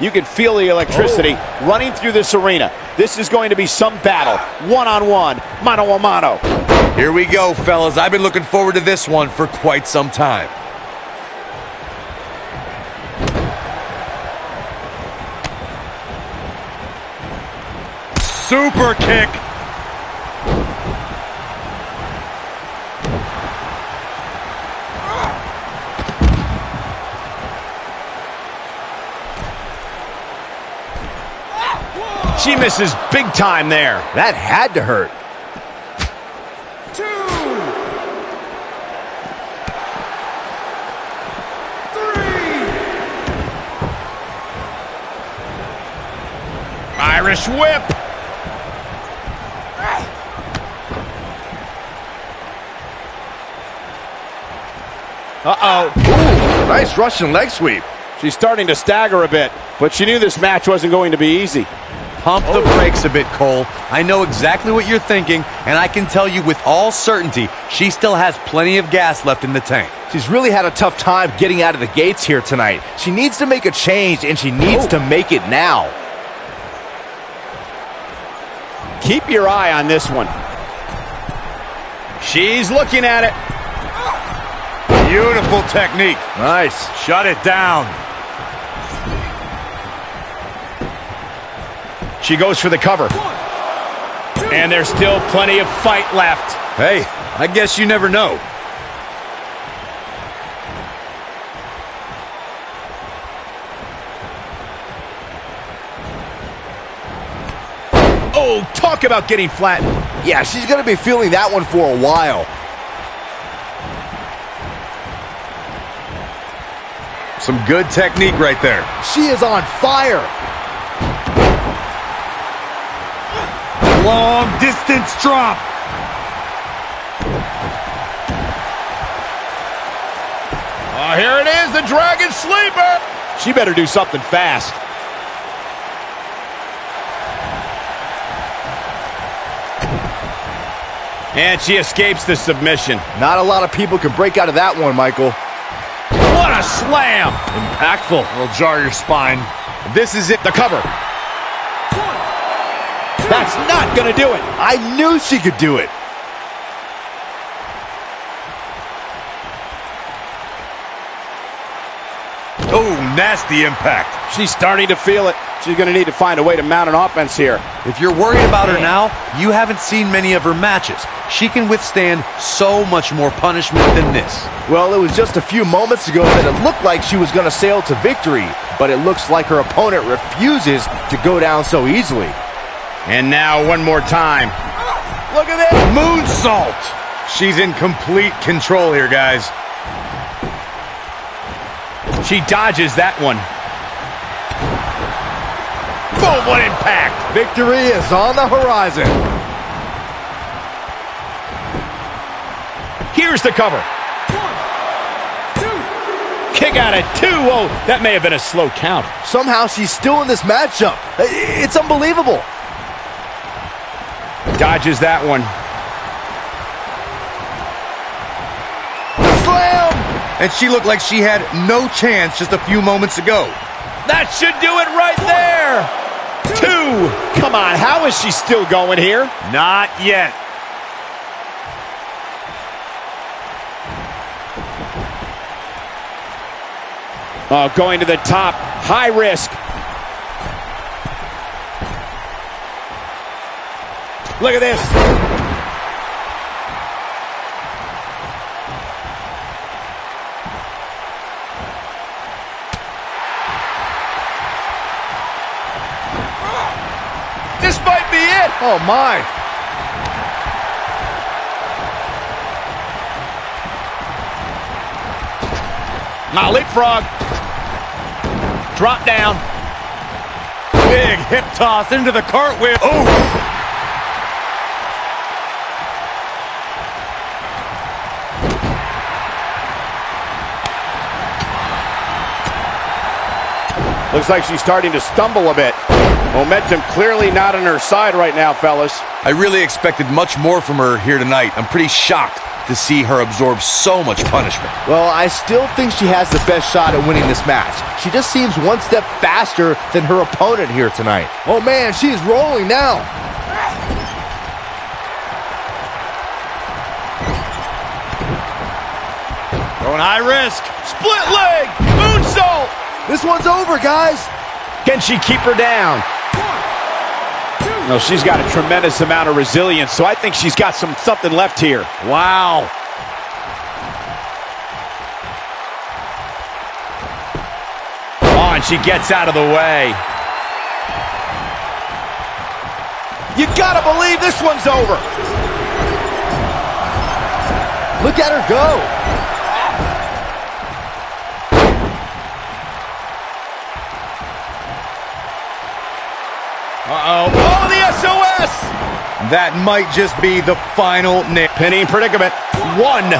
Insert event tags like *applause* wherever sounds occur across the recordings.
You can feel the electricity oh. running through this arena. This is going to be some battle. One-on-one, mano-a-mano. Here we go, fellas. I've been looking forward to this one for quite some time. Super kick. She misses big time there. That had to hurt. Two. Three. Irish whip. Uh-oh. Nice Russian leg sweep. She's starting to stagger a bit, but she knew this match wasn't going to be easy. Pump the oh. brakes a bit, Cole. I know exactly what you're thinking, and I can tell you with all certainty, she still has plenty of gas left in the tank. She's really had a tough time getting out of the gates here tonight. She needs to make a change, and she needs oh. to make it now. Keep your eye on this one. She's looking at it. Beautiful technique. Nice. Shut it down. She goes for the cover. And there's still plenty of fight left. Hey, I guess you never know. Oh, talk about getting flattened. Yeah, she's going to be feeling that one for a while. Some good technique right there. She is on fire. Long distance drop. Oh, here it is, the Dragon Sleeper. She better do something fast. And she escapes the submission. Not a lot of people can break out of that one, Michael. What a slam! Impactful. It'll jar your spine. This is it, the cover. That's not going to do it. I knew she could do it. Oh, nasty impact. She's starting to feel it. She's going to need to find a way to mount an offense here. If you're worried about her now, you haven't seen many of her matches. She can withstand so much more punishment than this. Well, it was just a few moments ago that it looked like she was going to sail to victory, but it looks like her opponent refuses to go down so easily. And now one more time. Look at this. Moonsault. She's in complete control here, guys. She dodges that one. Boom, what impact. Victory is on the horizon. Here's the cover. Kick out at two. Oh, that may have been a slow count. Somehow she's still in this matchup. It's unbelievable. Dodges that one. Slam! And she looked like she had no chance just a few moments ago. That should do it right there. Two. Come on, how is she still going here? Not yet. Oh, going to the top. High risk. Look at this. This might be it. Oh, my. Now leapfrog. Drop down. Big hip toss into the cartwheel. Oh! Looks like she's starting to stumble a bit. Momentum clearly not on her side right now, fellas. I really expected much more from her here tonight. I'm pretty shocked to see her absorb so much punishment. Well, I still think she has the best shot at winning this match. She just seems one step faster than her opponent here tonight. Oh man, she's rolling now. Going high risk. Split leg. Moonsault. This one's over, guys. Can she keep her down? No, she's got a tremendous amount of resilience, so I think she's got some something left here. Wow. Oh, and she gets out of the way. You gotta believe this one's over. Look at her go. SOS! That might just be the final nail. Penny predicament. One,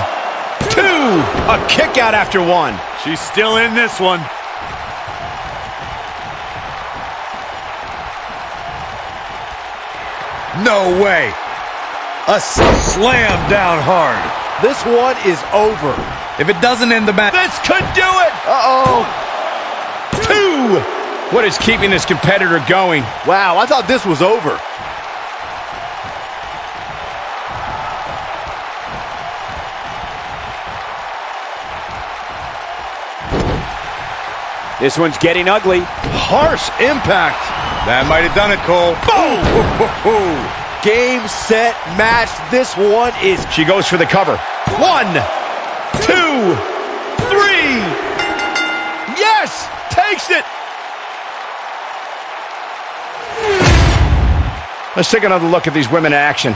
two. A kick out after one. She's still in this one. No way. A slam down hard. This one is over. If it doesn't end the match, This could do it. Uh-oh. Two. What is keeping this competitor going? Wow, I thought this was over. This one's getting ugly. Harsh impact. that might have done it, Cole. Boom! *laughs* Game, set, match. This one is She goes for the cover. One, two, three. Yes! Takes it! Let's take another look at these women in action.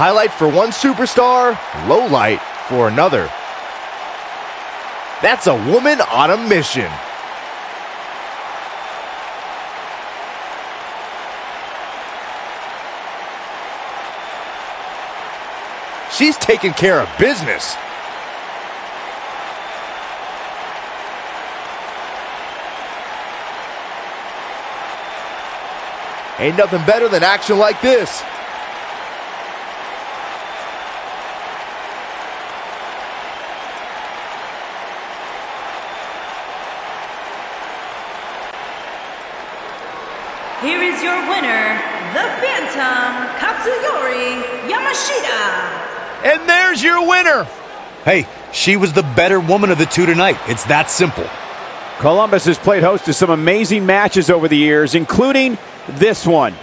highlight for one superstar, low light for another. That's a woman on a mission. She's taking care of business. Ain't nothing better than action like this. Here is your winner, the Phantom Katsuyori Yamashita. And there's your winner. Hey, she was the better woman of the two tonight. It's that simple. Columbus has played host to some amazing matches over the years, including this one.